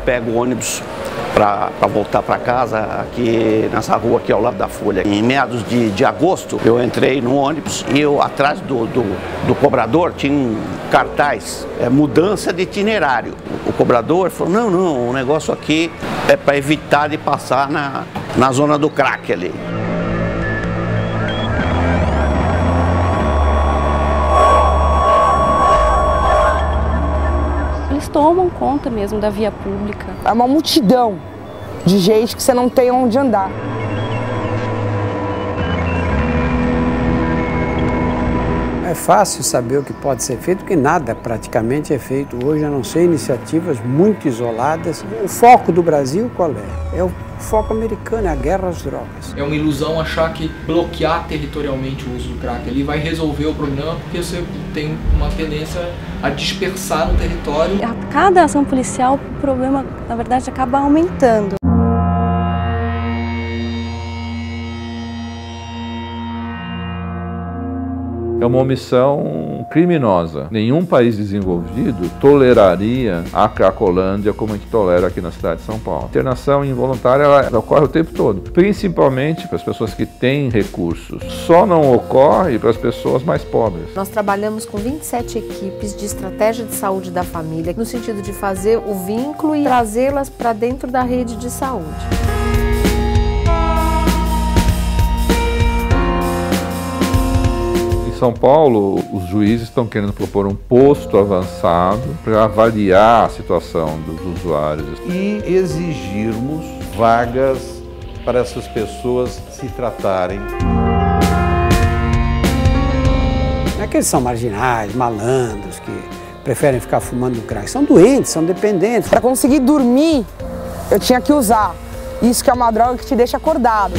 pego o ônibus para voltar para casa aqui nessa rua aqui ao lado da Folha. Em meados de, de agosto eu entrei no ônibus e eu atrás do, do, do cobrador tinha um cartaz, é, mudança de itinerário. O cobrador falou, não, não, o negócio aqui é para evitar de passar na, na zona do crack ali. Eles tomam conta mesmo da via pública. É uma multidão de gente que você não tem onde andar. É fácil saber o que pode ser feito, porque nada praticamente é feito hoje, a não ser iniciativas muito isoladas. O foco do Brasil qual é? É o foco americano, é a guerra às drogas. É uma ilusão achar que bloquear territorialmente o uso do crack ali vai resolver o problema, porque você tem uma tendência a dispersar no território. A cada ação policial, o problema, na verdade, acaba aumentando. É uma omissão criminosa. Nenhum país desenvolvido toleraria a Cracolândia como a gente tolera aqui na cidade de São Paulo. A internação involuntária ela ocorre o tempo todo, principalmente para as pessoas que têm recursos. Só não ocorre para as pessoas mais pobres. Nós trabalhamos com 27 equipes de estratégia de saúde da família, no sentido de fazer o vínculo e trazê-las para dentro da rede de saúde. São Paulo, os juízes estão querendo propor um posto avançado para avaliar a situação dos usuários. E exigirmos vagas para essas pessoas se tratarem. Não é que eles são marginais, malandros, que preferem ficar fumando crack. São doentes, são dependentes. Para conseguir dormir, eu tinha que usar. Isso que é uma droga que te deixa acordado.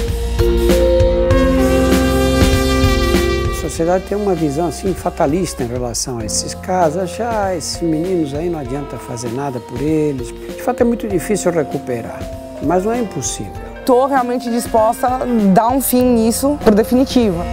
A sociedade tem uma visão assim fatalista em relação a esses casos, achar ah, esses meninos aí não adianta fazer nada por eles. De fato é muito difícil recuperar, mas não é impossível. Estou realmente disposta a dar um fim nisso por definitiva.